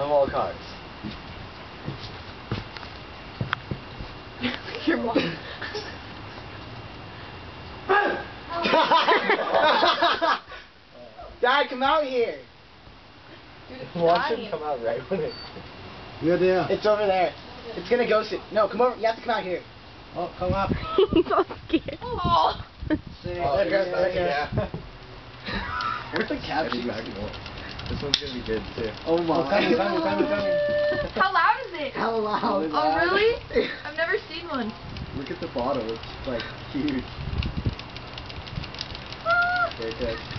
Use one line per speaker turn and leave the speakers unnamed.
I'm all cards.
Your mom.
Dad, come out here.
Dude,
Watch him come out right when it.
Good deal.
It's over there. It's gonna go sit. No, come over. You have to come out here.
Oh, come up.
He's so scared.
Oh.
See,
Oh, there goes, there goes.
Yeah.
Where's the caption?
This one's gonna be good too.
Oh my.
Oh, coming, coming, coming, coming.
How loud is it?
How loud?
Oh, really? I've never seen one.
Look at the bottle. It's like huge.
Ah.
There it goes.